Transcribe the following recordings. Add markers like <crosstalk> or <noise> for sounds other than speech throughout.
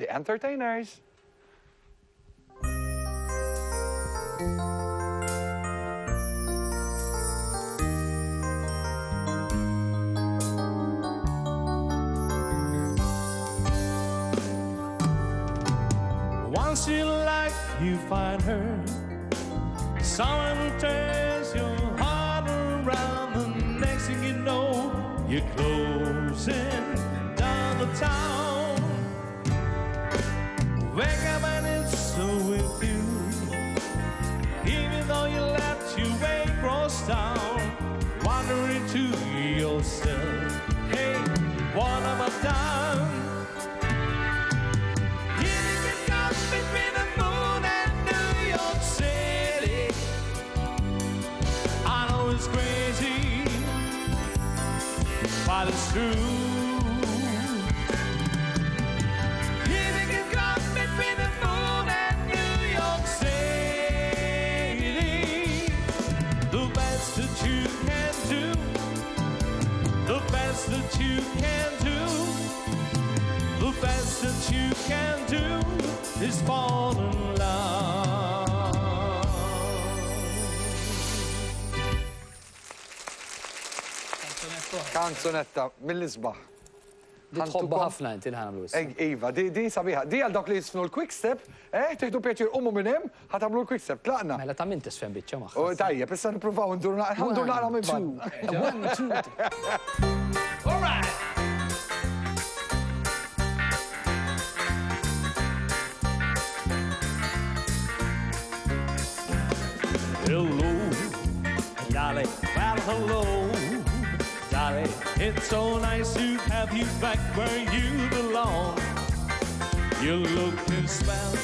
The Entertainers. Once in life you find her, someone turns your heart around. The next thing you know, you're closing down the town. New York City. I know it's crazy, but it's true. Best that you can do. The best that you can do is fall in love. Kanzunetta mill-isbaħ. Tħobba ħafna inti l-ħana. Ej, Iva, di, sabiħa. Di għal dak li jisfnu l-quick step, eh, teħdu pjaċir ummu minn hemm, ħatamlu l-quick step, tlaqna. Mela ta' min tisfem biċċa U maħħa. tajjeb, issa nipruvaw ndur naqra minn bad. <laughs> Hello, Dolly. Well, hello, Dolly. It's so nice to have you back where you belong. You look looking swell,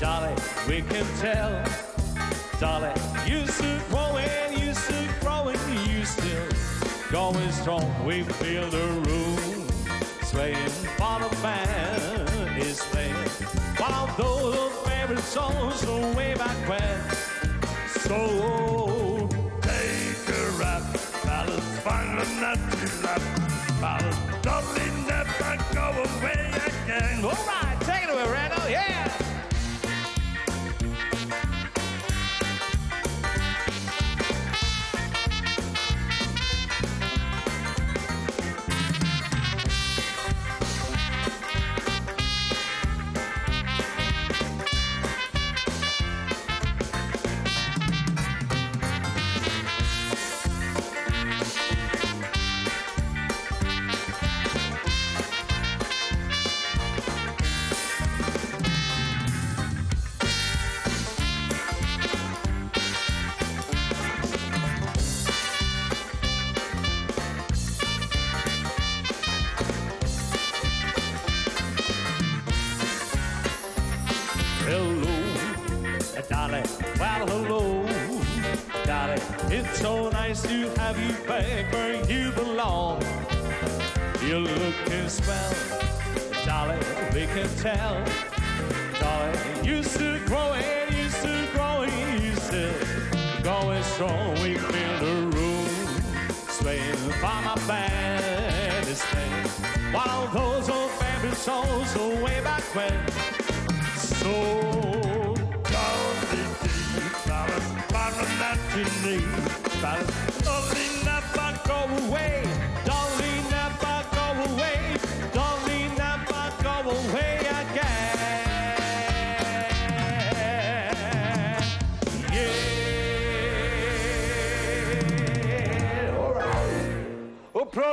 Dolly. We can tell, Dolly. You still growing, you still growing, you still going strong. We feel the room swaying while the band is playing. While those favorite songs from way back when. So take a rap, fellas, find a nut to lap. Fellas, don't never go away again. All right, take it away, Randall, yeah. Hello, Dolly. Well, hello, Dolly. It's so nice to have you back where you belong. You're looking swell, Dolly. We can tell, Dolly. You still growing, you still growing, you still going strong. We feel the room swaying by my. One of those old favorite songs way back when. So down the deep, that you need, fellas. Only never go away, darling, never go away, darling, never go away again. Yeah. U pro